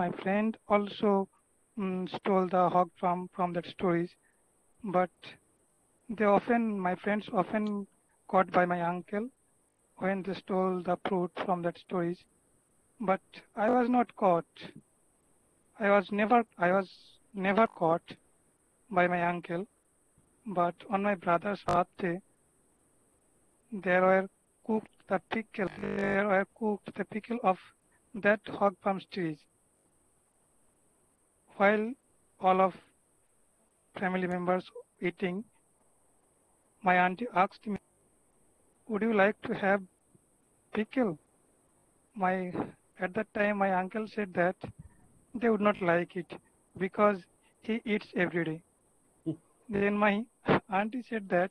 my friend also mm, stole the hog from from that stories, but they often my friends often caught by my uncle when they stole the fruit from that stories, but I was not caught. I was never I was never caught by my uncle, but on my brother's birthday there were cooked the pickle there were cooked the pickle of that hog farm trees. While all of family members eating, my auntie asked me, Would you like to have pickle? My at that time my uncle said that they would not like it because he eats every day. then my auntie said that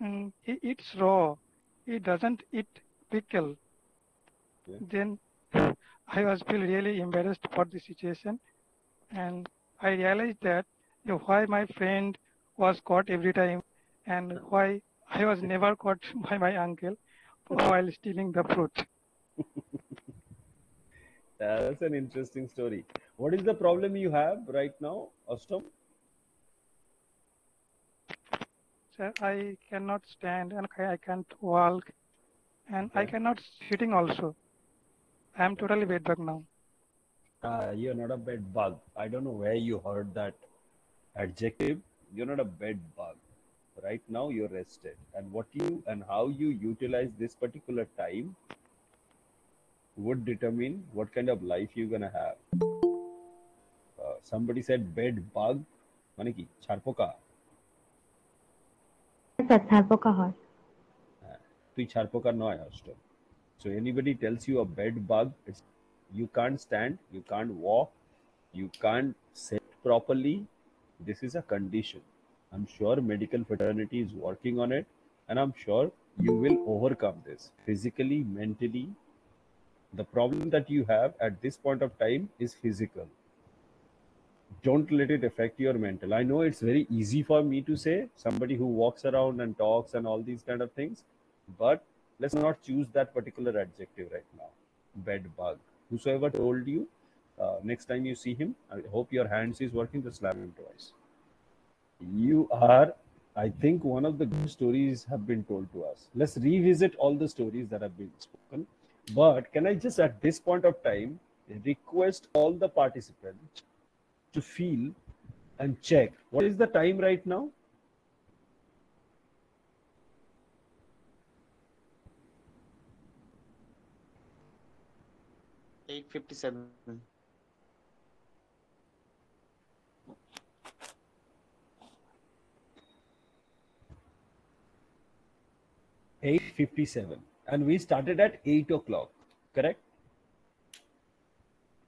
"Mm, he eats raw. He doesn't eat pickle. Yeah. Then I was feel really embarrassed for the situation, and I realized that you know, why my friend was caught every time, and why I was never caught by my uncle while stealing the fruit. That's an interesting story. What is the problem you have right now, Astam? So I cannot stand and I can't walk, and I cannot sitting also. I am totally bedbug now. Uh, you're not a bed bug. I don't know where you heard that adjective. You're not a bed bug. Right now, you're rested. And what you and how you utilize this particular time would determine what kind of life you're gonna have. Uh, somebody said bed bug. মানে কি ছারপোকা sir ছারপোকা হয় তুই ছারপোকা নয় অষ্টম so anybody tells you a bed bug it's you can't stand you can't walk you can't sit properly. This is a condition. I'm sure medical fraternity is working on it and i'm sure you will overcome this. Physically mentally the problem that you have at this point of time is physical. Don't let it affect your mental. I know it's very easy for me to say somebody who walks around and talks and all these kind of things but let's not choose that particular adjective right now. Bed bug whosoever told you uh, next time you see him i hope your hands is working just slam him twice. You are i think one of the good stories have been told to us. Let's revisit all the stories that have been spoken. But can i just at this point of time request all the participants to feel and check what is the time right now Eight fifty-seven. 8.57 and we started at 8 o'clock correct?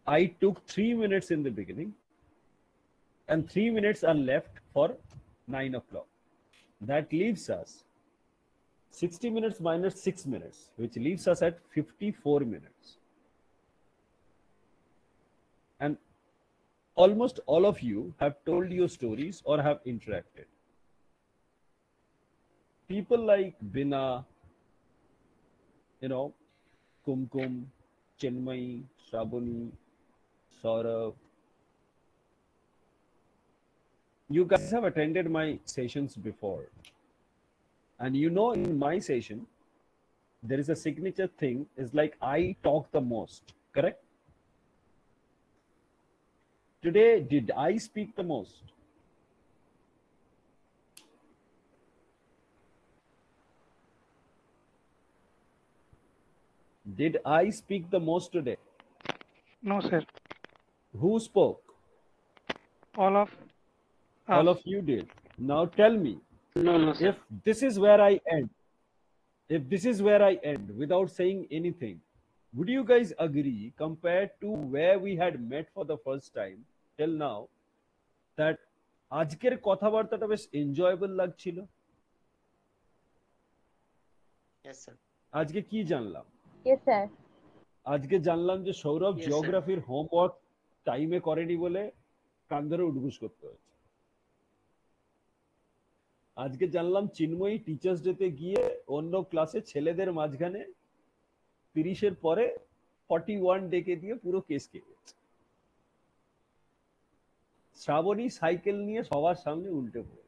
I took three minutes in the beginning and three minutes are left for 9 o'clock. That leaves us 60 minutes minus 6 minutes which leaves us at 54 minutes and almost all of you have told your stories or have interacted people like Bina, you know, Kumkum, Chinmay, Shabuni, Saurav. You guys have attended my sessions before. And you know, in my session, there is a signature thing, is like I talk the most, correct? Today, did I speak the most? Did I speak the most today? No, sir. Who spoke? All of All of you did. Now tell me, No, no, sir. if this is where I end, if this is where I end without saying anything, would you guys agree, compared to where we had met for the first time till now, that আজকের কথাবার্তাটা বেশ enjoyable লাগছিল। Yes, sir. আজকে কি জানলাম? আজকে জানলাম যে সৌরভ. জিওগ্রাফির হোমওয়ার্ক টাইমে করেনি বলে কান ধরে করতে হয়েছে। আজকে জানলাম চিন্ময়ী টিচার্স ডেতে গিয়ে অন্য ক্লাসে ছেলেদের মাঝখানে তিরিশের পরে ফর্টি ওয়ান ডেকে দিয়ে পুরো কেস কে গেছে শ্রাবণী সাইকেল নিয়ে সবার সামনে উল্টে পড়ে।